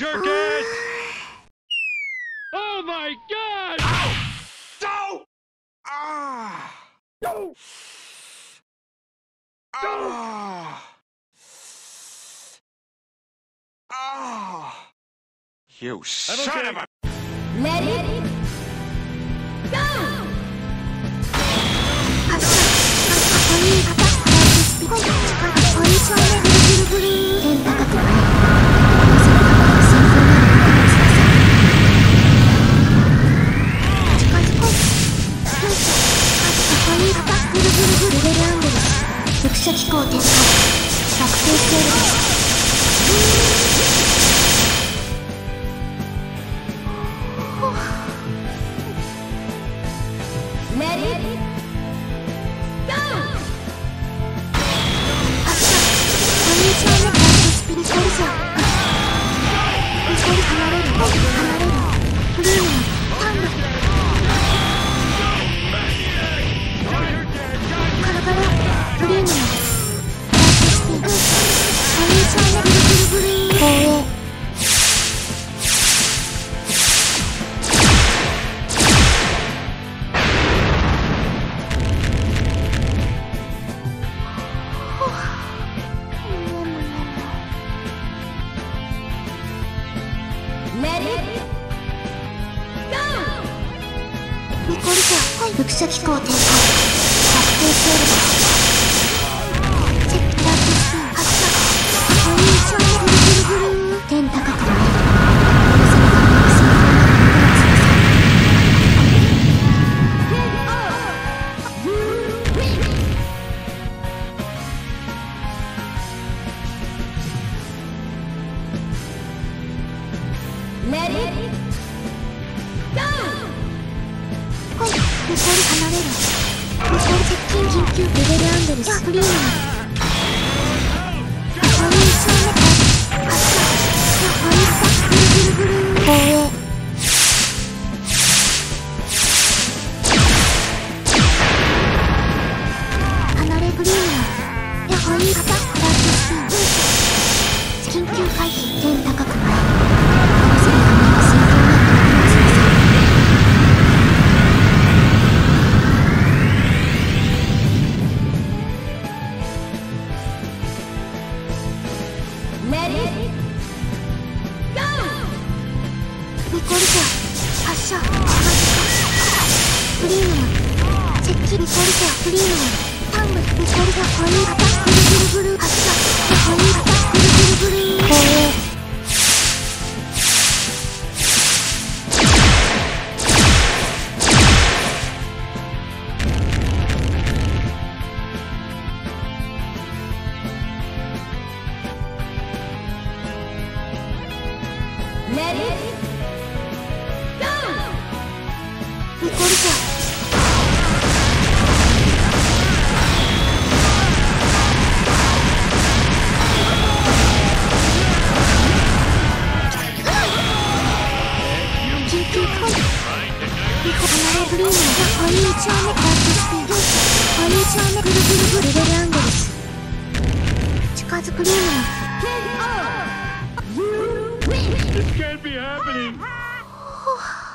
jerk ass! Oh my god! Ow! No! Ah! No! Ah! Ah! You son of a... Let it... 射機構展開確定しているレディーゴー発射こんにちはスピリ離れる離れるニコル社副射機構展開。確定セールれる。無線接近緊急レベルアンドルス。クリーナー。ニコリテ発射。しましたリームチェッキニコリテプリームタングニコリテ固有アタッルブル。発射。近づくルーム This can't be happening. Oh.